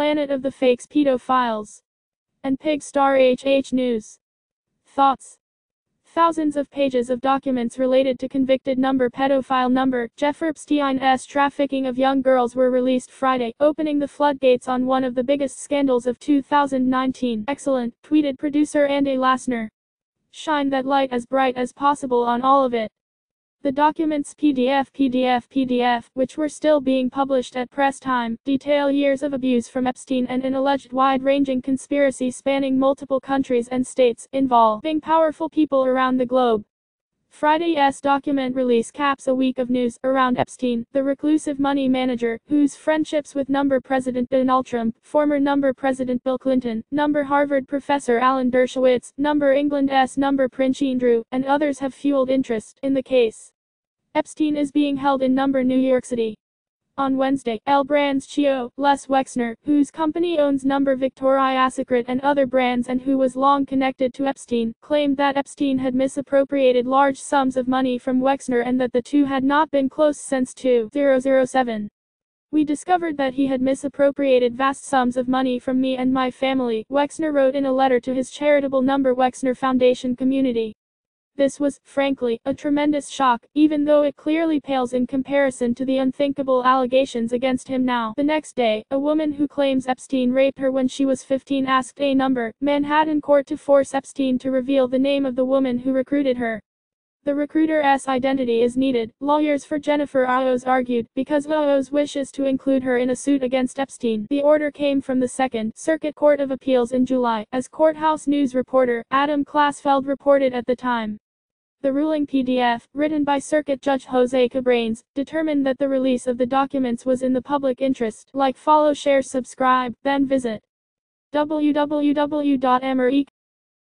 Planet of the Fakes Pedophiles. And Pigstar HH News. Thoughts. Thousands of pages of documents related to convicted number pedophile number Jeff Epstein's trafficking of young girls were released Friday, opening the floodgates on one of the biggest scandals of 2019. Excellent, tweeted producer Andy Lassner. Shine that light as bright as possible on all of it. The documents PDF PDF PDF, which were still being published at press time, detail years of abuse from Epstein and an alleged wide-ranging conspiracy spanning multiple countries and states, involving powerful people around the globe. Friday's document release caps a week of news around Epstein, the reclusive money manager, whose friendships with number President Donald Trump, former number President Bill Clinton, number Harvard professor Alan Dershowitz, number England's number Prince Andrew, and others have fueled interest in the case. Epstein is being held in number New York City. On Wednesday, L Brands CEO, Les Wexner, whose company owns number Victoria's Secret and other brands and who was long connected to Epstein, claimed that Epstein had misappropriated large sums of money from Wexner and that the two had not been close since 2007. We discovered that he had misappropriated vast sums of money from me and my family, Wexner wrote in a letter to his charitable number Wexner Foundation community. This was, frankly, a tremendous shock, even though it clearly pales in comparison to the unthinkable allegations against him now. The next day, a woman who claims Epstein raped her when she was 15 asked a number, Manhattan court to force Epstein to reveal the name of the woman who recruited her. The recruiter's identity is needed, lawyers for Jennifer Araoz argued, because Araoz wishes to include her in a suit against Epstein. The order came from the Second Circuit Court of Appeals in July, as Courthouse News reporter, Adam Klasfeld reported at the time. The ruling PDF, written by Circuit Judge Jose Cabranes, determined that the release of the documents was in the public interest. Like, follow, share, subscribe, then visit www.mre